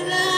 love.